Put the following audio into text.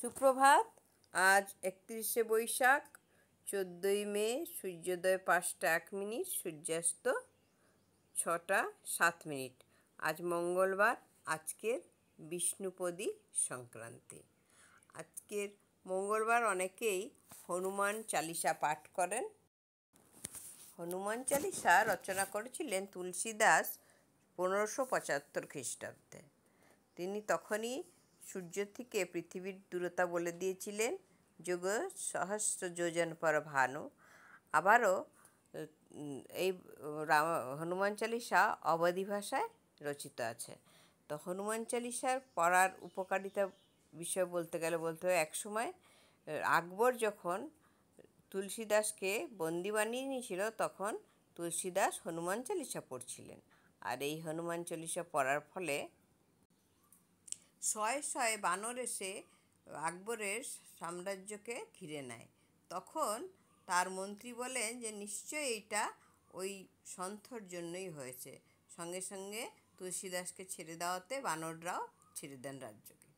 সুপ্রভাত, আজ একত্রিশে বৈশাখ, চোদ্দোই মে, সূর্যোদয় পাঁচটা এক মিনিট, সূর্যাস্ত ছটা সাত মিনিট। আজ মঙ্গলবার, আজকের বিষ্ণুপদী সংক্রান্তি। আজকের মঙ্গলবার অনেকেই হনুমান চালিসা পাঠ করেন। হনুমান চালিসা রচনা করেছিলেন তুলসীদাস পনেরোশো পঁচাত্তর খ্রিস্টাব্দে। তিনি তখনই সূর্য থেকে পৃথিবীর দূরতা বলে দিয়েছিলেন। যোগ সহস্র যোজন পর ভানু। আবারও, এই রাম, হনুমান চালিসা অবধি ভাষায় রচিত আছে। তো হনুমান চালিসার পড়ার উপকারিতা বিষয় বলতে গেলে বলতে হয় একসময় আকবর যখন তুলসীদাসকে বন্দি বানিয়ে নিয়েছিল, তখন তুলসীদাস হনুমান চালিসা পড়ছিলেন। আর এই হনুমান চালিসা পড়ার ফলে শয়ে শয়ে বানর এসে আকবরের সাম্রাজ্যকে ঘিরে নেয়। তখন তার মন্ত্রী বলেন যে, নিশ্চয়ই এইটা ওই সন্থর জন্যই হয়েছে। সঙ্গে সঙ্গে তুলসীদাসকে ছেড়ে দেওয়াতে বানররাও ছেড়ে দেন রাজ্যকে।